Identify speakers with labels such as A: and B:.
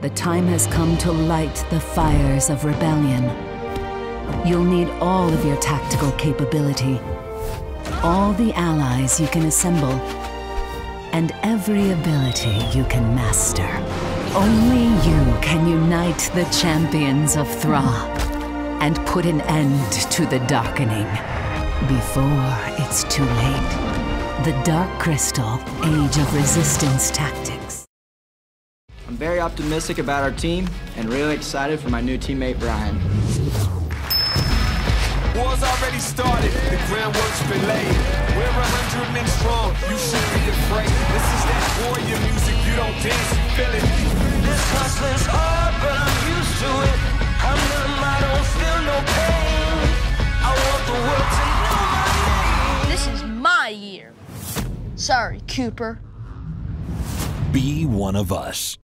A: The time has come to light the fires of rebellion. You'll need all of your tactical capability, all the allies you can assemble, and every ability you can master. Only you can unite the champions of Thra and put an end to the darkening before it's too late. The Dark Crystal, Age of Resistance Tactics.
B: I'm very optimistic about our team and really excited for my new teammate Brian.
C: War's already started, the groundwork's been laid. We're a hundred men strong, you should be afraid. This is that warrior music, you don't dance, you feel it.
D: This hustling's hard, but I'm used to it. I'm numb, I feel no pain. I want the world to know my name.
E: This is my year. Sorry, Cooper.
F: Be one of us.